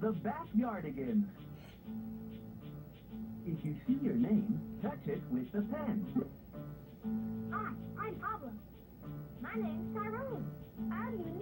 the backyardigans. If you see your name, touch it with the pen. Hi, I'm Pablo. My name's Tyrone. I'm